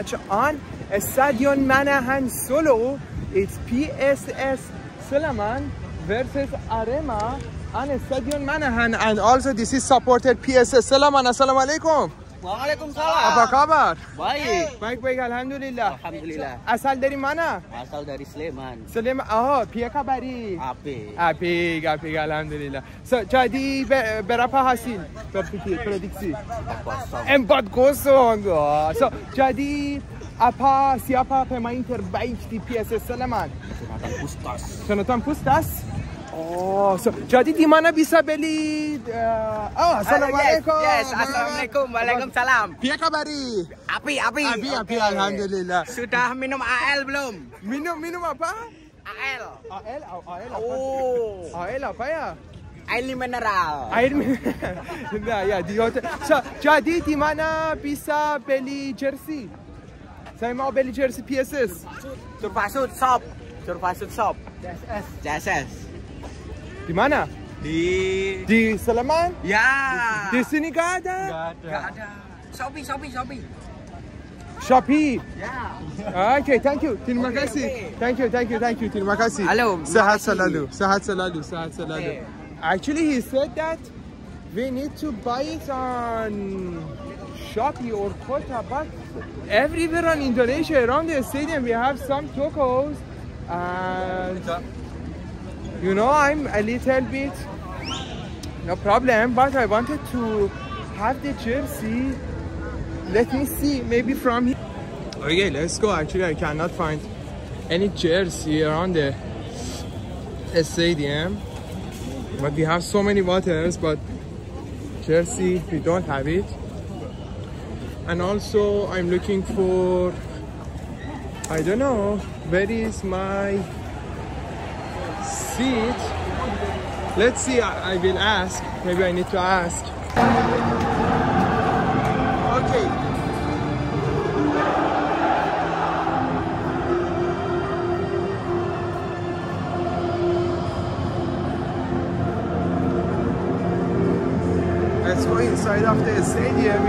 match on Stadion Manahan Solo. It's PSS Sleman versus Arema on Stadion Manahan. And also this is supported PSS Sleman. Assalamu alaikum. Waalaikumsalam. Apa kabar? Baik. Baik baik alhamdulillah. Alhamdulillah. Asal dari mana? Asal dari Sleman. Suleiman. Oh, pia kabari. Ape. Apik, apik, alhamdulillah. So, jadi be- berapa hasil berpikir prediksi? Empat kosong. Oh, So, jadi apa siapa pemain terbaik di PSS Sleman? Jonathan Pustas. Jonathan Pustas. Oh, so jadi di mana bisa beli? Uh, oh, assalamualaikum. Yes, yes. Assalamualaikum. Waalaikumsalam. Pia kabari. Api, api. Api, api, Oke. alhamdulillah. Sudah minum AL belum? Minum minum apa? AL. AL, AL apa? Oh. AL apa ya? Air mineral. Air Nah, ya di hotel. So, jadi di mana bisa beli jersey? Saya mau beli jersey PSS. Surfasut shop. Surfasut shop. JSS. JSS. Di mana? Di Di Sleman? Ya. Di sini gak ada? Gak ada. Shopee, Shopee, Shopee. Shopee. Ya. Okay, thank you. Terima Okay, kasih. okay. Thank you, thank you, thank you. Terima kasih. Halo, Sehat selalu. Sehat selalu. Sehat selalu. Okay. Actually, he said that we need to buy it on Shopee or Kota, but everywhere on Indonesia, around the stadium, we have some tokos. And you know, I'm a little bit no problem, but I wanted to have the jersey. Let me see, maybe from here. Okay, let's go. Actually, I cannot find any jersey around the stadium. But we have so many waters, but jersey, we don't have it. And also, I'm looking for, I don't know, where is my seat? Let's see, I, I will ask. Maybe I need to ask. Okay. Let's go inside of the stadium.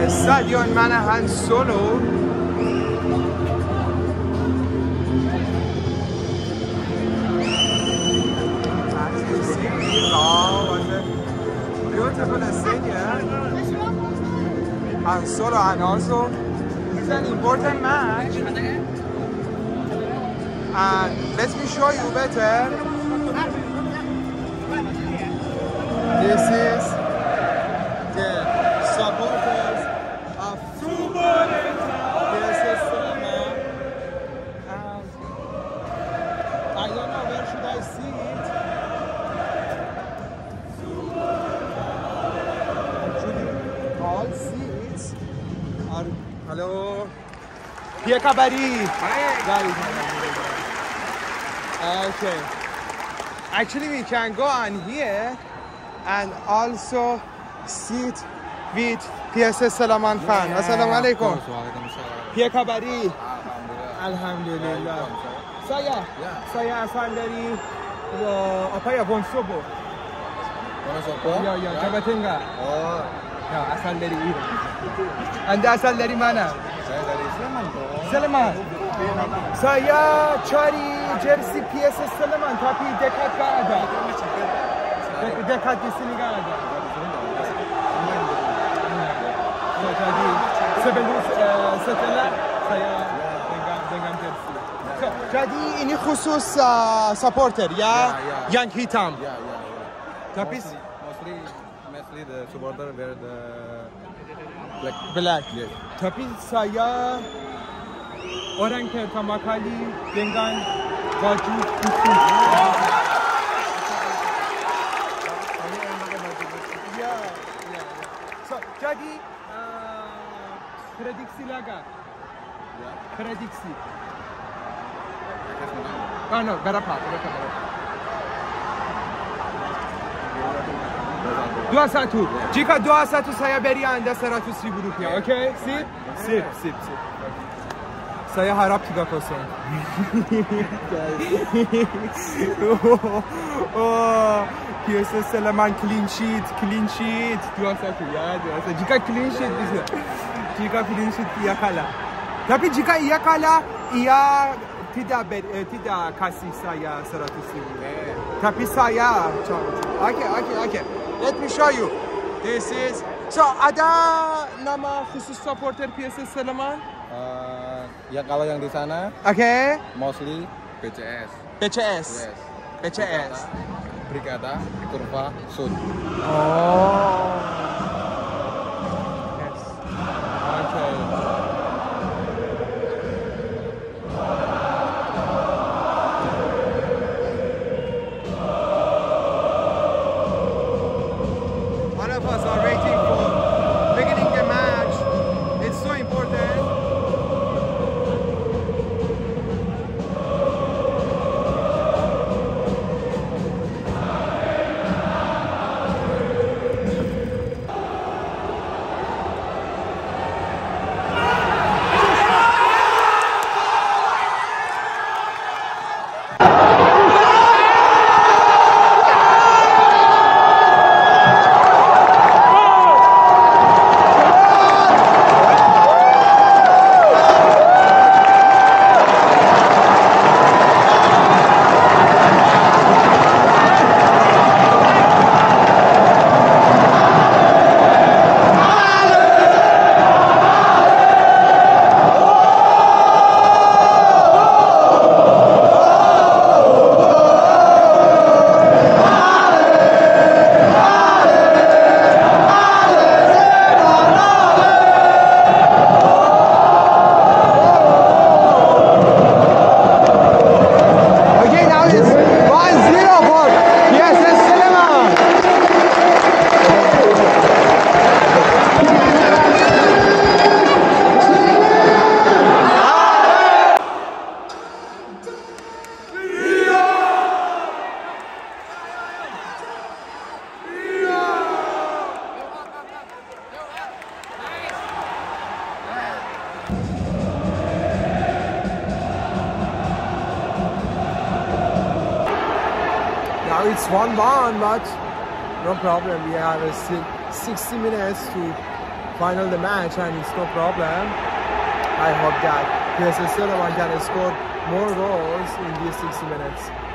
It's Stadion Manahan Solo. Beautiful stadium. And Solo, and also it's an important match. And let me show you better. This is Pia kabari. Okay. Actually, we can go on here and also sit with PSS Sleman fan. Assalamu alaikum. Pia kabari. Alhamdulillah. Saya, saya asal dari uh, apa ya Bonsobo. Ya, ya, Jawa Tengah. Oh, Ya, asal dari. Anda asal dari mana? Sleman. Saya cari jersey PSS Sleman tapi dekat gak ada. De- dekat di sini ada. Jadi sebelum eh, setelah saya dengan dengan jersey. So, jadi ini khusus uh, supporter ya, Ya, ya. yang hitam. Ya, ya, ya. Tapi Mostly, mostly, mostly the supporter wear the black. black. Yes. Tapi saya orang pertama kali dengan baju putih. Ya, ya. So, jadi uh, prediksi laga. Ya. Prediksi. Oh no, berapa? Berapa? berapa? Dua satu. Jika dua satu saya beri anda seratus ribu rupiah, oke? Sip, sip, sip, sip. Saya harap 3 kosong. oh, PSS Sleman clean sheet, clean sheet. Dua satu ya, dua satu. Jika clean sheet bisa. Jika clean sheet ia kalah. Tapi jika ia kalah, ia tidak ber, eh, tidak kasih saya 100 ribu. Tapi saya, okay, okay, okay. Let me show you. This is So ada nama khusus supporter PSS Sleman? Uh, ya kalau yang di sana Oke. mostly BCS. PCS. Yes. PCS. Brigada, Kurva, Sud. Oh. 1-1, but no problem. We have a 60 minutes to final the match and it's no problem. I hope that PSS Sleman can score more goals in these 60 minutes.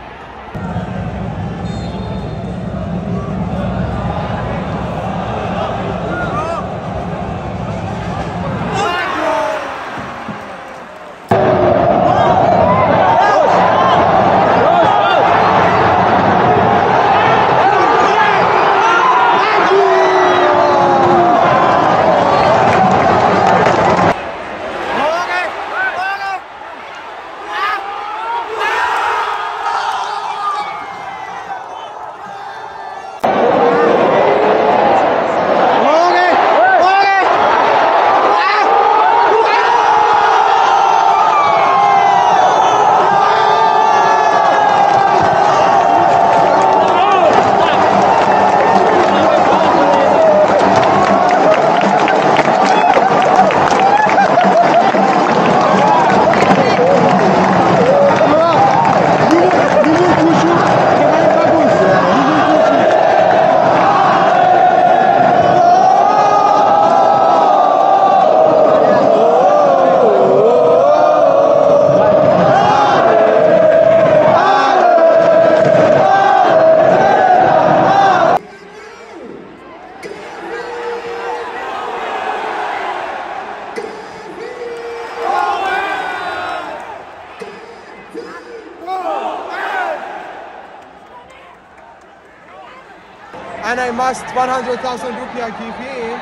And I must 100,000 rupiah give him.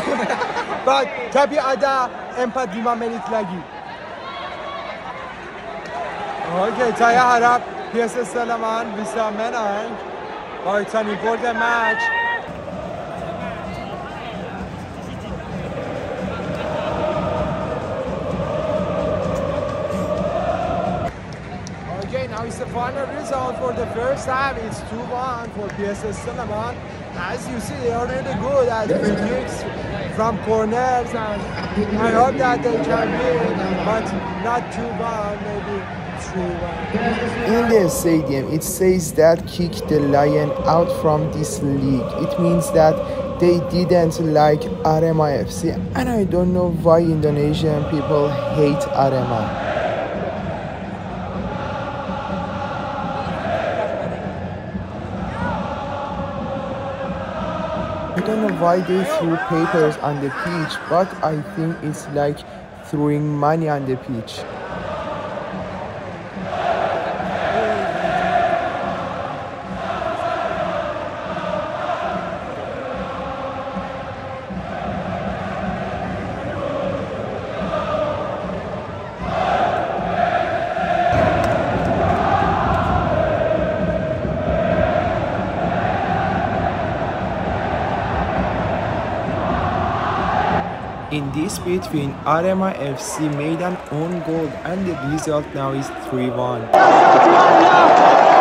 but tapi ada 45 menit lagi. Okay, saya harap PSS Sleman bisa menang. It's an important match. Now it's the final result for the first half It's 2-1 for PSS Sleman. As you see, they are really good at kicks from corners, and I hope that they can win, but not 2-1, maybe 3-1. In the stadium, it says that kicked the Lion out from this league. It means that they didn't like Arema FC, and I don't know why Indonesian people hate Arema. I don't know why they threw papers on the pitch, but I think it's like throwing money on the pitch. This between, Arema FC made an own goal and the result now is 3-1.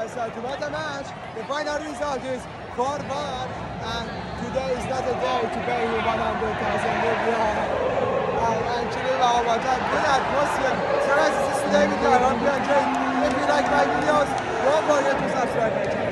The Liga Satubata match. The final result is 4-1, and today is not a day to pay you 100,000 million. And actually, wow, what a good atmosphere. So guys, this is David here. I'm Björn If you like my videos, don't forget to subscribe my channel.